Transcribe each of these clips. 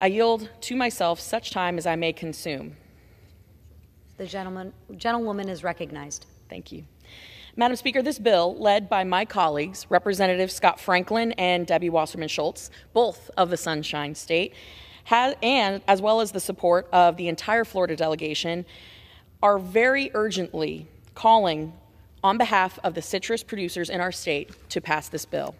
I yield to myself such time as I may consume. The gentleman, gentlewoman is recognized. Thank you. Madam Speaker, this bill, led by my colleagues, Representatives Scott Franklin and Debbie Wasserman Schultz, both of the Sunshine State, has, and as well as the support of the entire Florida delegation, are very urgently calling on behalf of the citrus producers in our state to pass this bill.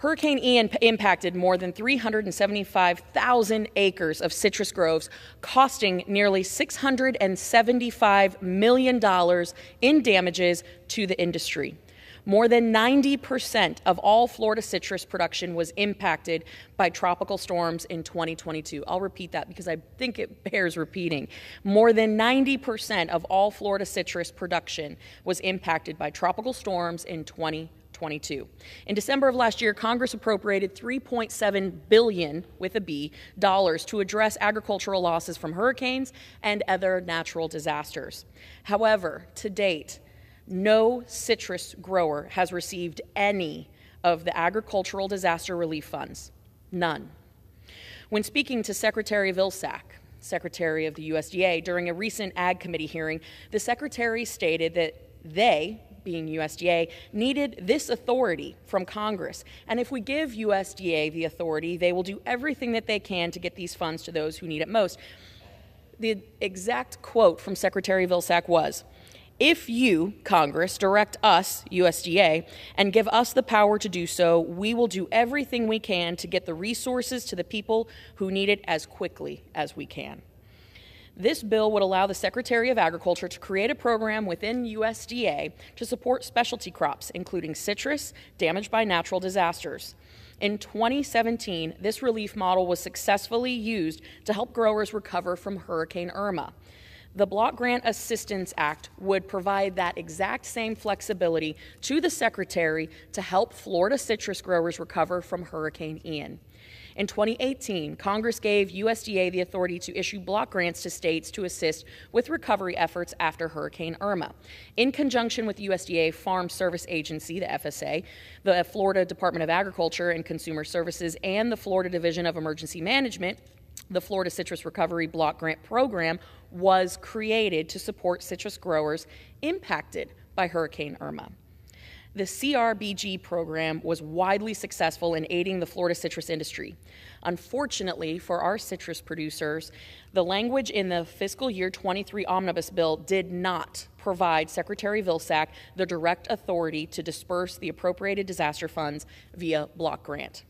Hurricane Ian impacted more than 375,000 acres of citrus groves, costing nearly $675 million in damages to the industry. More than 90% of all Florida citrus production was impacted by tropical storms in 2022. I'll repeat that because I think it bears repeating. More than 90% of all Florida citrus production was impacted by tropical storms in 2022. 22. In December of last year, Congress appropriated 3.7 billion with a B dollars to address agricultural losses from hurricanes and other natural disasters. However, to date, no citrus grower has received any of the agricultural disaster relief funds. None. When speaking to Secretary Vilsack, Secretary of the USDA, during a recent Ag Committee hearing, the Secretary stated that they, being USDA, needed this authority from Congress. And if we give USDA the authority, they will do everything that they can to get these funds to those who need it most. The exact quote from Secretary Vilsack was, if you, Congress, direct us, USDA, and give us the power to do so, we will do everything we can to get the resources to the people who need it as quickly as we can. This bill would allow the Secretary of Agriculture to create a program within USDA to support specialty crops, including citrus damaged by natural disasters. In 2017, this relief model was successfully used to help growers recover from Hurricane Irma. The Block Grant Assistance Act would provide that exact same flexibility to the Secretary to help Florida citrus growers recover from Hurricane Ian. In 2018, Congress gave USDA the authority to issue block grants to states to assist with recovery efforts after Hurricane Irma. In conjunction with USDA Farm Service Agency, the FSA, the Florida Department of Agriculture and Consumer Services, and the Florida Division of Emergency Management, the Florida Citrus Recovery Block Grant Program was created to support citrus growers impacted by Hurricane Irma. The CRBG program was widely successful in aiding the Florida citrus industry. Unfortunately, for our citrus producers, the language in the fiscal year 23 omnibus bill did not provide Secretary Vilsack the direct authority to disperse the appropriated disaster funds via block grant.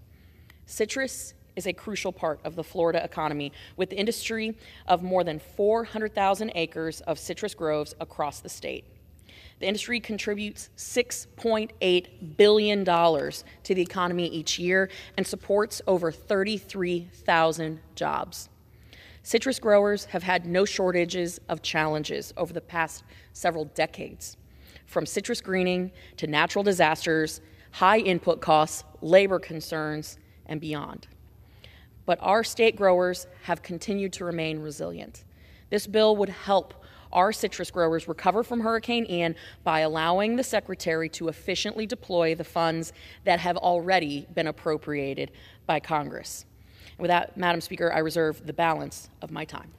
Citrus is a crucial part of the Florida economy, with the industry of more than 400,000 acres of citrus groves across the state. The industry contributes $6.8 billion to the economy each year and supports over 33,000 jobs. Citrus growers have had no shortages of challenges over the past several decades, from citrus greening to natural disasters, high input costs, labor concerns, and beyond. But our state growers have continued to remain resilient. This bill would help our citrus growers recover from Hurricane Ian by allowing the Secretary to efficiently deploy the funds that have already been appropriated by Congress. With that, Madam Speaker, I reserve the balance of my time.